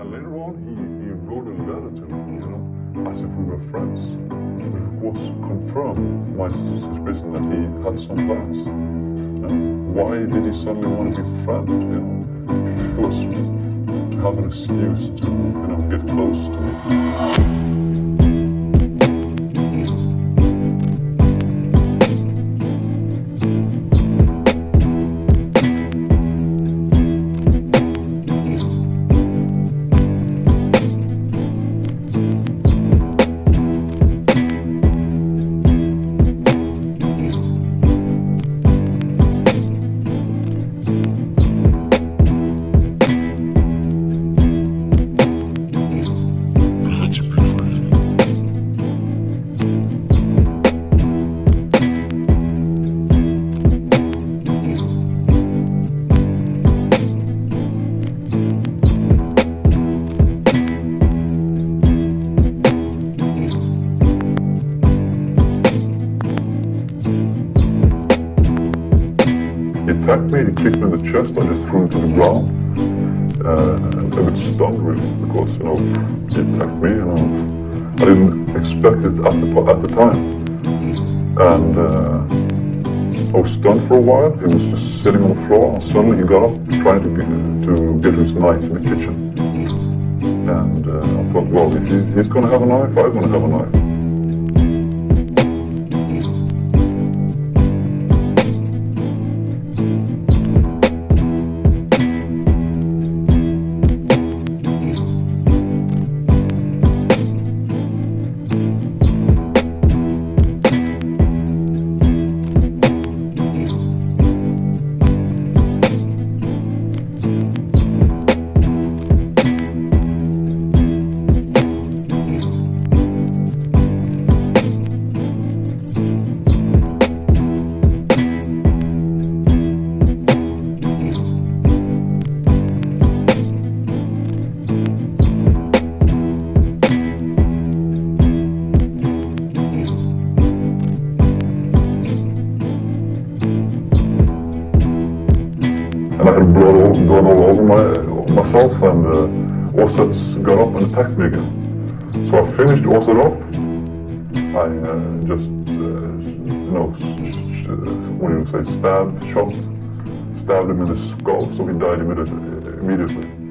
And later on, he, he wrote a letter to me, you know, as if we were friends. Of course, confirmed my suspicion that he had some plans. You know, why did he suddenly want to be friends? You know, of course, have an excuse to, you know, get attacked me, he kicked me in the chest, I just threw him to the ground. Uh, a bit stunned really, because, you know, he attacked me, know. I didn't expect it at the, at the time. And uh, I was stunned for a while, he was just sitting on the floor, and suddenly he got up, trying to get, to get his knife in the kitchen. And uh, I thought, well, if he, he's gonna have a knife, I'm gonna have a knife. And I had blood all, blood all over my, myself, and uh, Aarseth got up and attacked me again. So I finished Aarseth off. I uh, just, you know, what do you say, stabbed, shot, stabbed him in the skull, so he died immediately. immediately.